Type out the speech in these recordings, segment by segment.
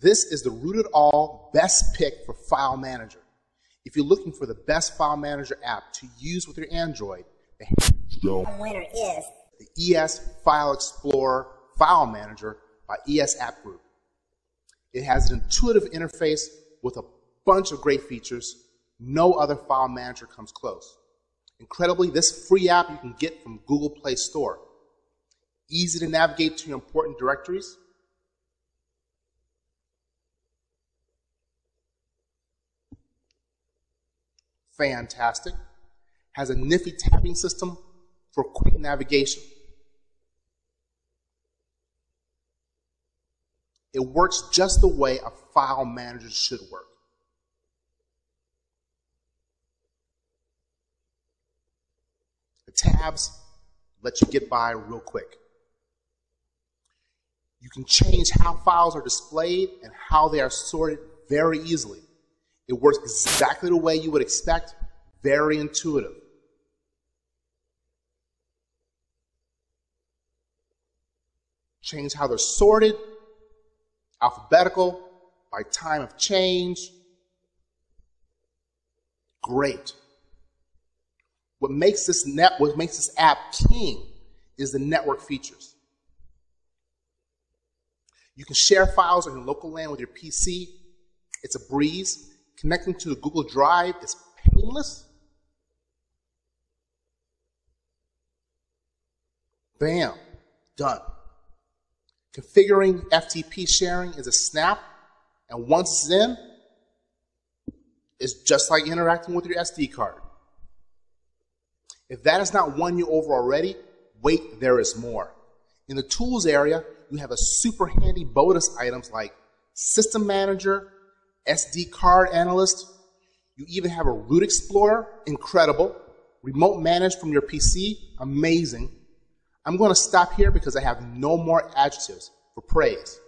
This is the root it all best pick for File Manager. If you're looking for the best File Manager app to use with your Android, the winner is the ES File Explorer File Manager by ES App Group. It has an intuitive interface with a bunch of great features. No other file manager comes close. Incredibly, this free app you can get from Google Play Store. Easy to navigate to your important directories. Fantastic. Has a nifty tapping system for quick navigation. It works just the way a file manager should work. The tabs let you get by real quick. You can change how files are displayed and how they are sorted very easily. It works exactly the way you would expect, very intuitive. Change how they're sorted, alphabetical, by time of change. Great. What makes this net, what makes this app king is the network features. You can share files on your local LAN with your PC. It's a breeze. Connecting to the Google Drive is painless. Bam, done. Configuring FTP sharing is a snap, and once it's in, it's just like interacting with your SD card. If that has not won you over already, wait, there is more. In the tools area, you have a super handy bonus items like System Manager, SD Card Analyst. You even have a Root Explorer, incredible. Remote managed from your PC, amazing. I'm going to stop here because I have no more adjectives for praise.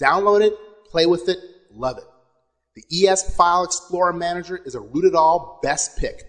Download it, play with it, love it. The ES File Explorer Manager is a root it all best pick.